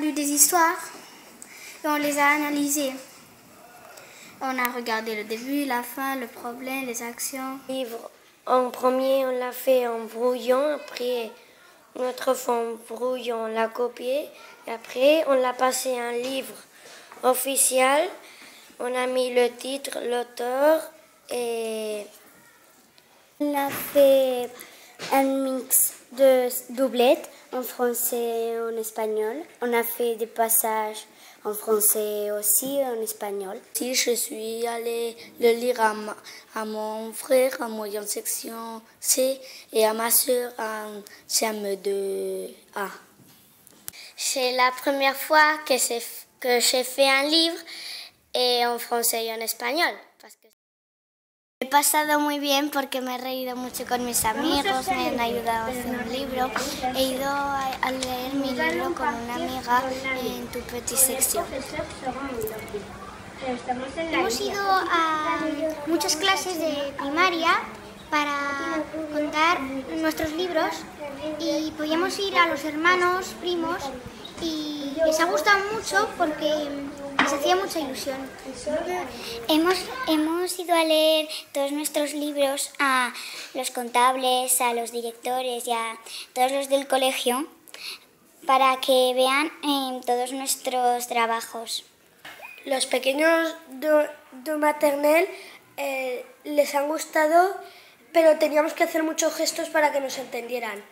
lu des histoires et on les a analysées. On a regardé le début, la fin, le problème, les actions. Livre. En premier, on l'a fait en brouillon. Après, notre fond brouillon, on l'a copié. Après, on l'a passé en livre officiel. On a mis le titre, l'auteur et on a fait un mix de doublettes en français et en espagnol. On a fait des passages en français aussi et en espagnol. Si je suis allée le lire à, à mon frère en moyenne section C et à ma soeur en CM2A. C'est la première fois que j'ai fait un livre et en français y en español. He pasado muy bien porque me he reído mucho con mis amigos, me han ayudado a hacer un libro. He ido a leer mi libro con una amiga en tu petit sección. Hemos ido a muchas clases de primaria para contar nuestros libros y podíamos ir a los hermanos, primos y les ha gustado mucho porque nos hacía mucha ilusión. Hemos, hemos ido a leer todos nuestros libros a los contables, a los directores y a todos los del colegio para que vean todos nuestros trabajos. Los pequeños de, maternel eh, les han gustado, pero teníamos que hacer muchos gestos para que nos entendieran.